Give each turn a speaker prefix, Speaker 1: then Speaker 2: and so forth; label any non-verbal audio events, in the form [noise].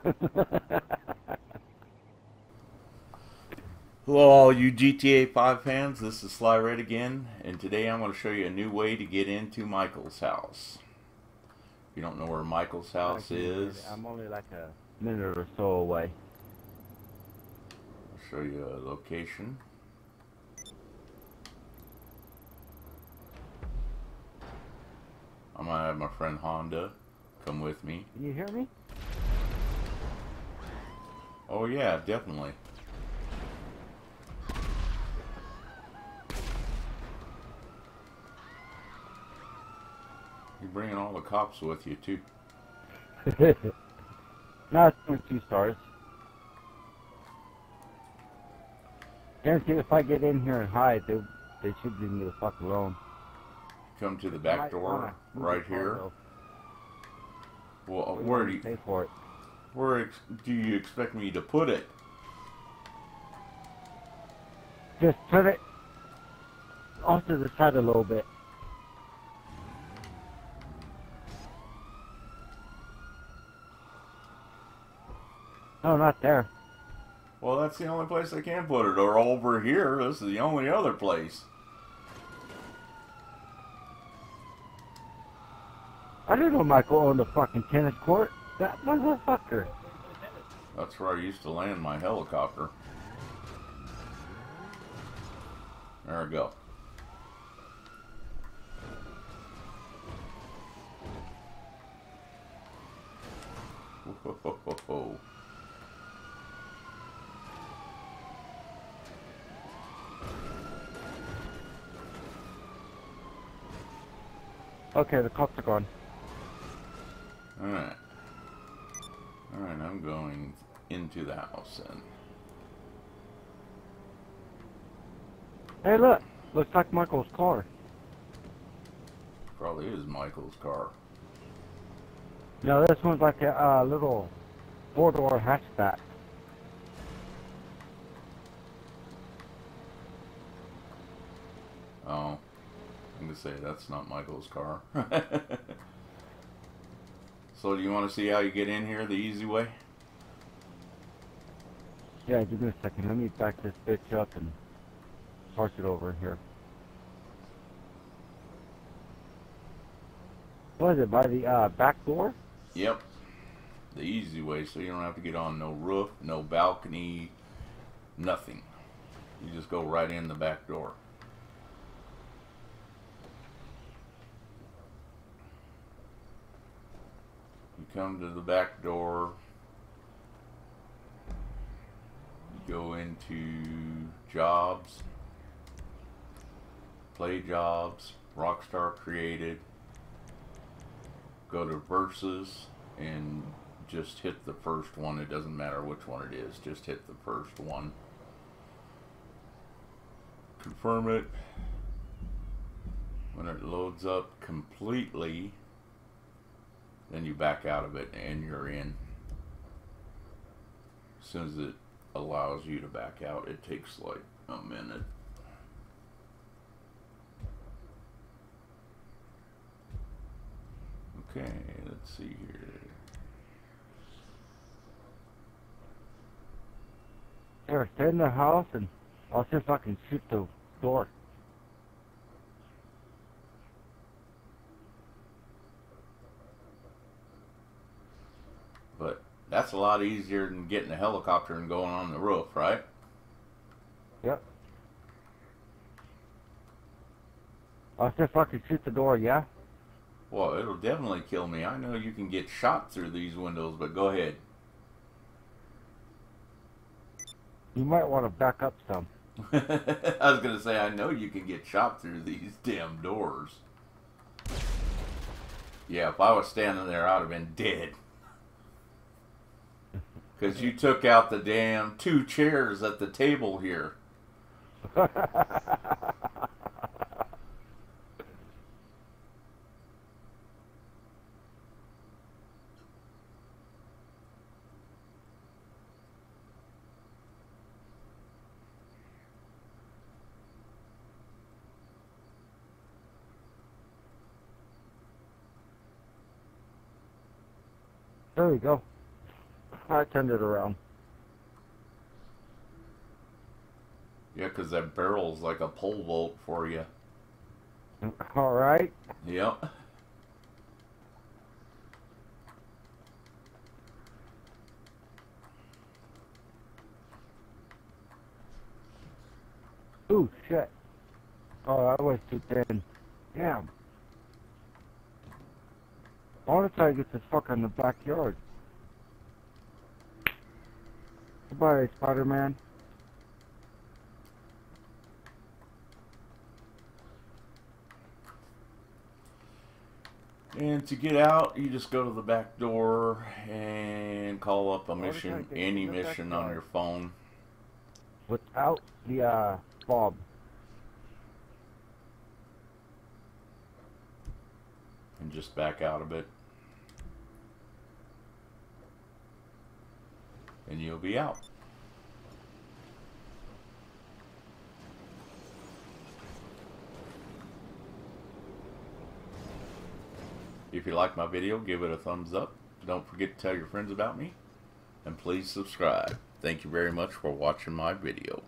Speaker 1: [laughs] Hello all you GTA 5 fans, this is Sly Red again, and today I'm going to show you a new way to get into Michael's house. If you don't know where Michael's house is,
Speaker 2: I'm only like a minute or so away.
Speaker 1: I'll show you a location. I'm going to have my friend Honda come with me.
Speaker 2: Can you hear me?
Speaker 1: Oh yeah, definitely. You're bringing all the cops with you too. [laughs]
Speaker 2: no, it's only two stars. Guarantee if I get in here and hide, they they should leave me the fuck alone.
Speaker 1: Come to the back door, right here. Well, uh, where do you
Speaker 2: pay for it?
Speaker 1: Where do you expect me to put it?
Speaker 2: Just put it off to the side a little bit. No, not there.
Speaker 1: Well, that's the only place I can put it. Or over here. This is the only other place.
Speaker 2: I didn't know Michael owned a fucking tennis court. That motherfucker.
Speaker 1: That's where I used to land my helicopter. There we go. Whoa. [laughs]
Speaker 2: Okay, the cops are gone.
Speaker 1: Alright. I'm going into the house then.
Speaker 2: Hey, look. Looks like Michael's car.
Speaker 1: Probably is Michael's car.
Speaker 2: No, this one's like a uh, little four-door hatchback.
Speaker 1: Oh. I'm to say that's not Michael's car. [laughs] so do you want to see how you get in here the easy way?
Speaker 2: Yeah, give me a second. Let me back this bitch up and park it over here. What is it, by the uh, back door?
Speaker 1: Yep. The easy way, so you don't have to get on no roof, no balcony, nothing. You just go right in the back door. You come to the back door, go into jobs, play jobs, Rockstar created, go to Versus and just hit the first one. It doesn't matter which one it is, just hit the first one. Confirm it. When it loads up completely, then you back out of it and you're in. As soon as it allows you to back out, it takes like a minute. Okay, let's see here.
Speaker 2: Here, stay in the house and I'll see if I can shoot the door.
Speaker 1: But that's a lot easier than getting a helicopter and going on the roof, right?
Speaker 2: Yep. I'll see if I can shoot the door, yeah?
Speaker 1: Well, it'll definitely kill me. I know you can get shot through these windows, but go ahead.
Speaker 2: You might want to back up some. [laughs]
Speaker 1: I was going to say, I know you can get shot through these [laughs] damn doors. Yeah, if I was standing there, I'd have been dead. Because you took out the damn two chairs at the table here.
Speaker 2: There we go. I turned it around.
Speaker 1: Yeah, 'cause that barrel's like a pole vault for you.
Speaker 2: All right.
Speaker 1: Yep.
Speaker 2: Ooh, shit. Oh, that was too thin. Damn. I want to try to get the fuck in the backyard. Goodbye, Spider-Man.
Speaker 1: And to get out, you just go to the back door and call up a
Speaker 2: What if I
Speaker 1: mission, any mission on your phone.
Speaker 2: Without the, uh, fob.
Speaker 1: and just back out a bit. And you'll be out. If you like my video, give it a thumbs up. Don't forget to tell your friends about me. And please subscribe. Thank you very much for watching my video.